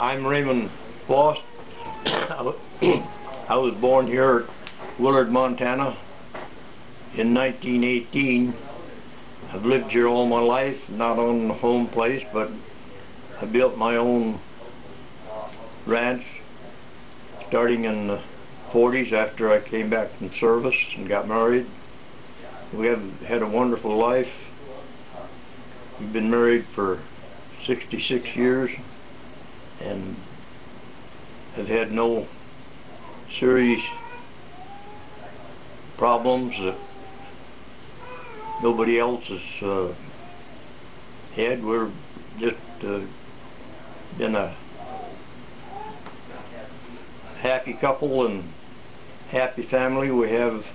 I'm Raymond Fost. I was born here at Willard, Montana in 1918. I've lived here all my life, not on the home place, but I built my own ranch starting in the 40s after I came back from service and got married. We have had a wonderful life. We've been married for 66 years and have had no serious problems that nobody else has uh, had. We're just uh, been a happy couple and happy family. We have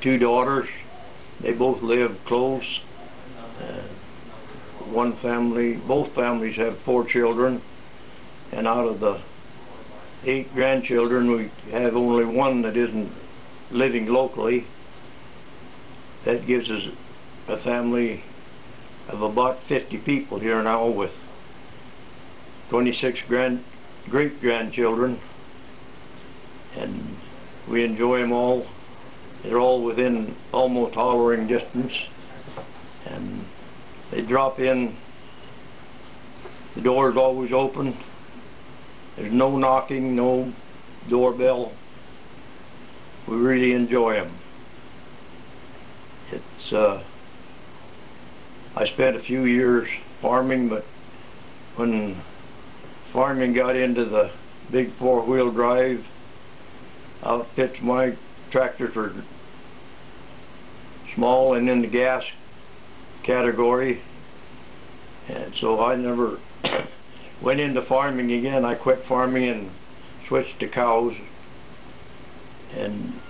two daughters. They both live close. One family, both families have four children, and out of the eight grandchildren, we have only one that isn't living locally. That gives us a family of about 50 people here now with 26 grand, great grandchildren, and we enjoy them all. They're all within almost hollering distance, they drop in. The door is always open. There's no knocking, no doorbell. We really enjoy them. It's, uh, I spent a few years farming, but when farming got into the big four-wheel drive outfits, my tractors were small and in the gas category. And so I never went into farming again. I quit farming and switched to cows. And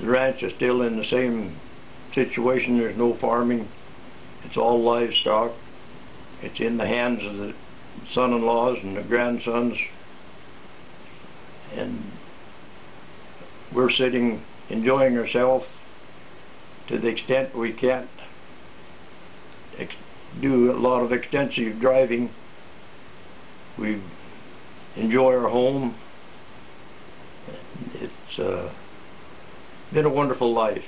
the ranch is still in the same situation. There's no farming. It's all livestock. It's in the hands of the son-in-laws and the grandsons. And we're sitting enjoying ourselves to the extent we can't do a lot of extensive driving. We enjoy our home. It's uh, been a wonderful life.